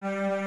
Uh...